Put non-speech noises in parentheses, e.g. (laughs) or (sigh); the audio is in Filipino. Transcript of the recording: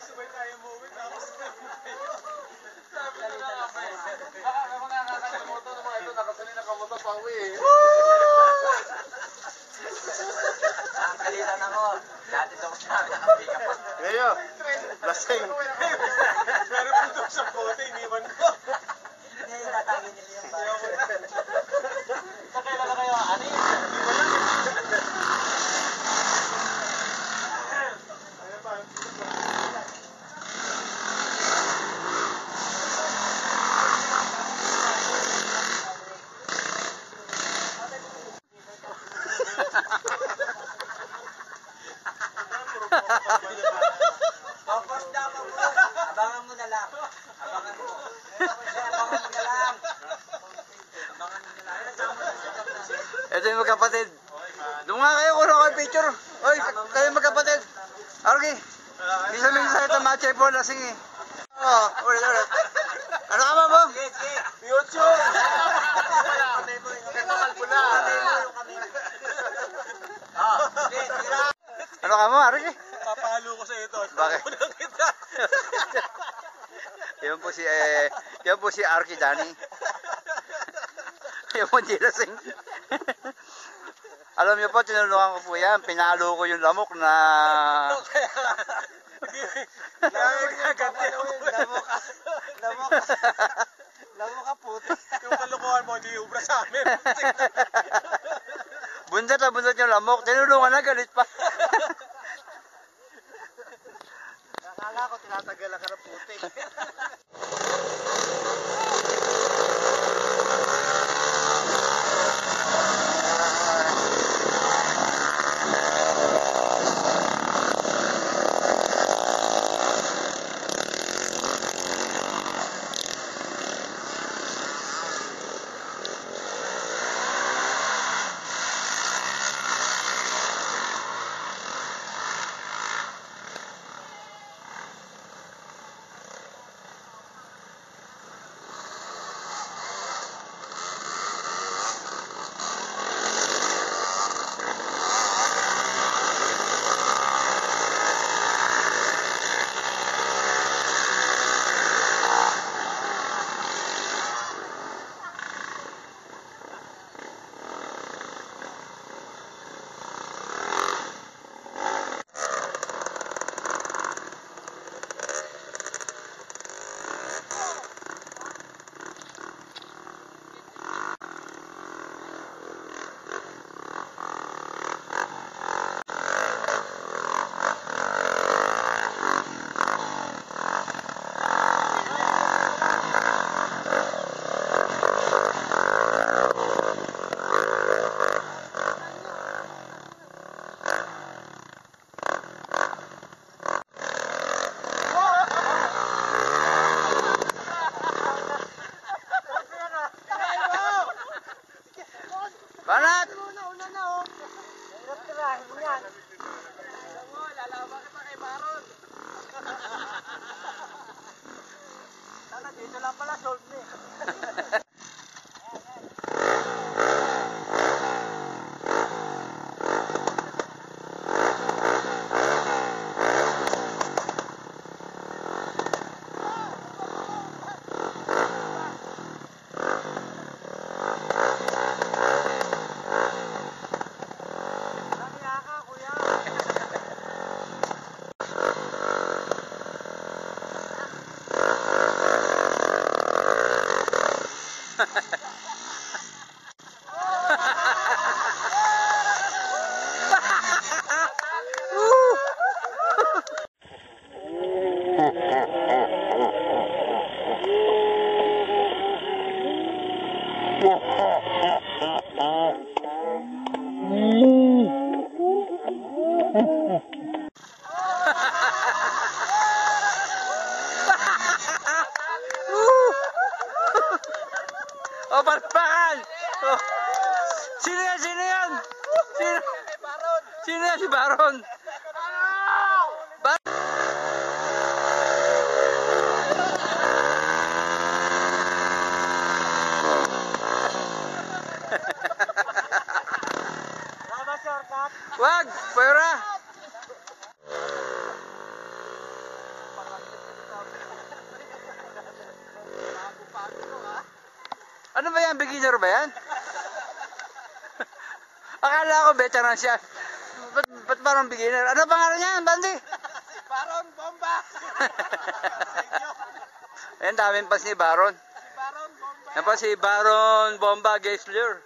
sabay-sabay tayo umuwi. Tapos sabi na lang (laughs) ako eh. Baka may mga nakakalimutan ng mga ito. Nakasali na kamuta pa uwi eh. Nakakalitan ako. Dati daw sa amin nakapick up. Ngayon, lasing. Meron po doon sa bote, iniwan ko. Hindi, itatagin nila yung bahay. Nakailan na kayo? Ano yun? Iniwan lang eh. Focus daw, focus. Abangan mo na lang. Abangan mo. Abangan mo na lang. Abangan mo? Ito yung magkapatid. Doon nga kayo, kuno kayo picture. Oy, kayo magkapatid. Argi, minsan-minsan ito machay po, lasing eh. Oo, ulit, ulit. Ano ka ba mo? YouTube! Kinakal ko na. Ano ka mo, Argi? Papalo ko sa ito. Bakit? Kita. (laughs) Yan po si, eh, yan po si Arki Dani. Yan po si lasing. Alam niyo po, tinulungan ko po yan. Pinalo ko yung lamok na... Kaya gaganti ako. Lamok ka. Lamok ka. Lamok ka puti. Yung kalokohan mo, hindi ubra sa amin. bundat na bundat yung lamok. Tinulungan na, galit pa. Tinatagalan ka ng puti. (laughs) Banat! Una, una na oh. Hirap tirahin mo yan. Lalaban kita kay Baron. Sana dito lang pala solve ni. (laughs) oh, Sino yan? Sino yan? Sino? Sino yan si Baron? Baron? Wag! Pera! Ano ba yan? Beginner ba yan? Akala ko veteran siya. Ba't, ba't parang beginner? Ano pangalan niya, Bandi? Baron Bomba! (laughs) Ayan, daming pas ni Baron. Si Baron Bomba. Yan pa si Baron Bomba Geisler.